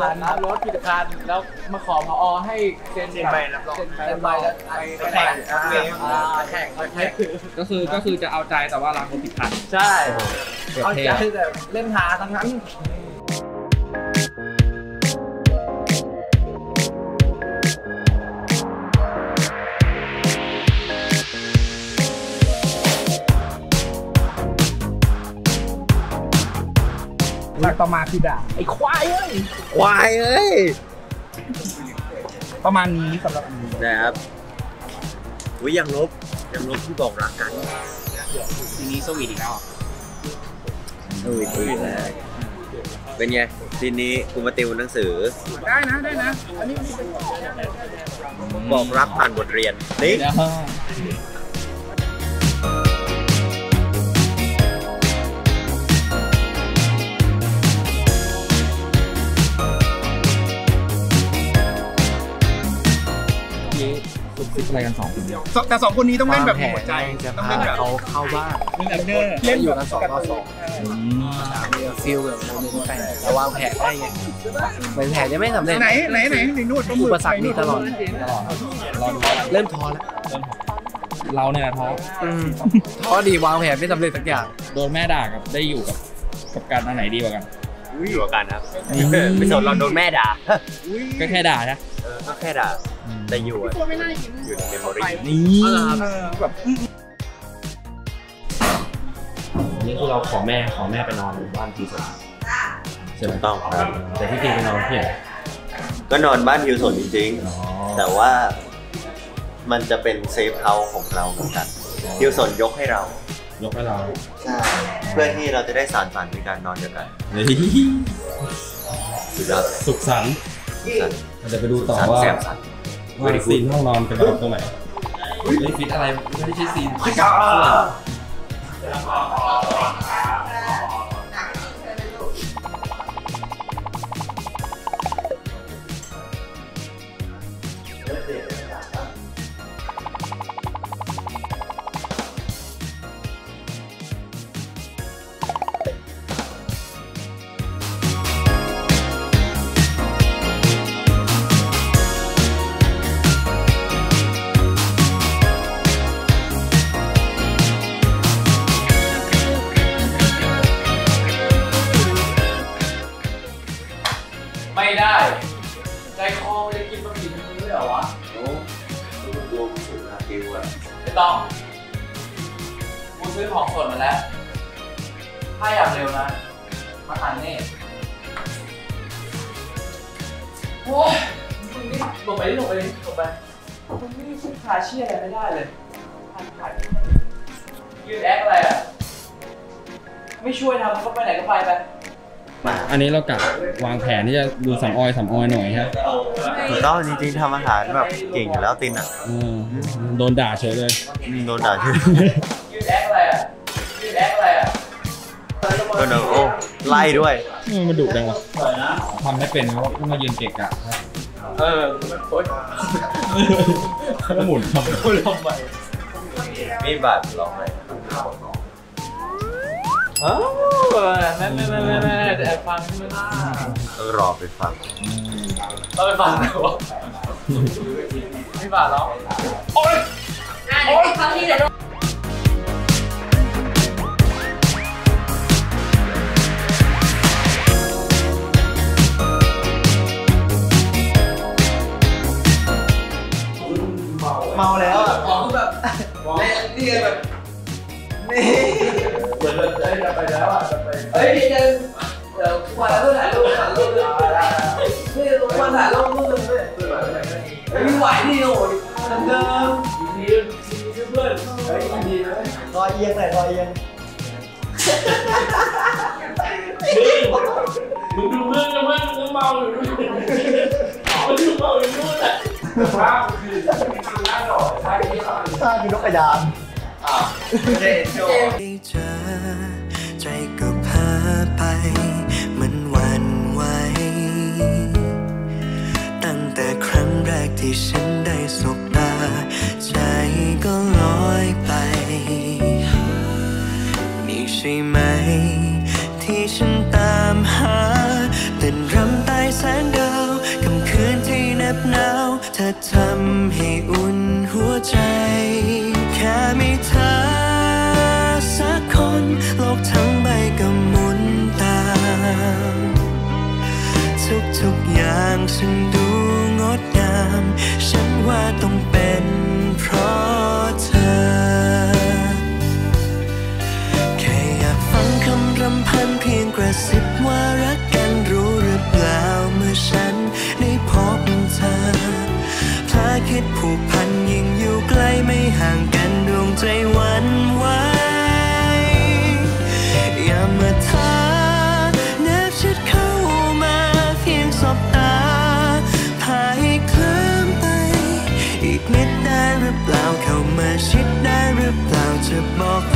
คันรถผิดคันแล้วมาขอพอให้เซ็นเซ็นใบรับรองเซ็นใบแล้วไปแข่งแข่งแข่งแข่งก็คือก็คือจะเอาใจแต่ว่าล้างรถผิดคันใช่เกือบเอาเท่ใจแต่เล่นหาทั้งนั้น ต่อมาคือด่าไอ้ควายเอ้ย ควายเอ้ย ประมาณนี้สำหรับอันนี้นะครับอุ้ยยังลบยังลบที่บอกรักกันทีนี้สวีทอีกแล้วอะเอออุ้ยแล้วเป็นไงทีนี้กูมาติวหนังสือ ได้นะได้นะ อันนี้บอกรักผ่านบทเรียนนี่ อะไรกันสองคนแต่สองคนนี้ต้องเล่นแบบหัวใจจะต้องพาเล่นแบบเขาเข้าบ้านเล่นอันเดอร์เล่นอยู่แบบกันสองต่อสองฟิลแบบเราเป็นแฟนเราวางแผนได้ไงเหมือนแผนยังไม่สำเร็จไหนไหนไหนในนู่นอุปสรรคมีตลอดตลอดรอดูเริ่มท้อแล้วเราเนี่ยท้อท้อดีวางแผนไม่สำเร็จสักอย่างโดนแม่ด่ากับได้อยู่กับกับการอันไหนดีกว่ากัน อยู่กับกันครับไม่สนเราโดนแม่ด่าก็แค่ด่านะเออก็แค่ด่าแต่อยู่อะอยู่ใน memory นี่แบบนี่คือเราขอแม่ขอแม่ไปนอนบ้านทีสนใช่ไหมถูกต้องครับแต่ที่จริงไปนอนที่ไหนก็นอนบ้านฮิวสนจริงๆแต่ว่ามันจะเป็น safe house ของเราเหมือนกันฮิวสนยกให้เรา ยกให้เราใช่เพื่อที่เราจะได้สานฝันในการนอนเดียวกันเฮ้ยสุดยอดสุขสันต์เราจะไปดูต่อสันว่าแสบสันว่าซีนห้องนอนเป็นแบบตรงไหนเฮ้ยฟิตอะไรไม่ได้ใช่ซีน ไม่ได้ ใจคอมันจะกินบะหมี่ทั้งมื้อเหรอวะโอ้ดูดวงสุดนะคิวอะไม่ต้อง กูซื้อของสดมาแล้ว ถ้าอยากเร็วนะ มาทานเน่โอ้ยมึงนี่ลงไปดิลงไปดิลงไปมึงนี่พึ่งพาเชี่ยอะไรไม่ได้เลยทานไข่ยืนแอคอะไรอะ ไม่ช่วยทำก็ไปไหนก็ไปไป อันนี้เรากะวางแผนที่จะดูสำออยสำออยหน่อยฮะถูกต้องจริงๆทำอาหารแบบเก่งอยู่แล้วตินอะเออโดนด่าเฉยเลยอืมโดนด่าชื่อยืนแอคอะไรอะยืนแอคอะไรอะโดนโอ้ไล่ด้วยมันมาดุจังวะทำไม่เป็นเพราะว่ามายืนเกะกะเออโอ๊ยแล้วหมุนทำลงไปมีบาดร้องเล ยอ๋อนั่นนั่นนั่นนั่นแต่ฟังที่มันต้องรอไปฟังเราไปฟังดีกว่าไม่ฟังหรอกโอ๊ยโอ๊ยเขาที่เดี๋ยวเมาแล้วอะอ๋อแบบนี่แบบนี่เหมือนแบบ จะไปแล้วอะจะไปเฮ้ยเดี๋ยวเดี๋ยววันละถ่ายรูปถ่ายรูปนี่วันถ่ายรูปรูปนึงด้วยไม่ไหวนี่โอ้ยเดิมดีดีเพื่อนเฮ้ยดีเลยรอยเอียงหน่อยรอยเอียงมึงดูเพื่อนกันเพื่อนมึงเมาอยู่นู่นมันดูเมาอยู่นู่นแหละข้าวคือหน้าหล่อใช่ไหมถ้าคือนกกระยาน อ้จเจอใจก็พาไป มันวันไหวตั้งแต่ครั้งแรกที่ฉันได้สบตา ใจก็ลอยไป นี่ใช่ไหม ที่ฉันตามหาเต้นรำใต้แสงดาวค่ำคืนที่เน็บหนาวเธอ อย่ามาท้าแนบชิดเข้ามาเพียงสบตาพาใเคลิ้มไป อีกนิดได้หรือเปล่าเข้ามาชิดได้หรือเปล่าจะบอก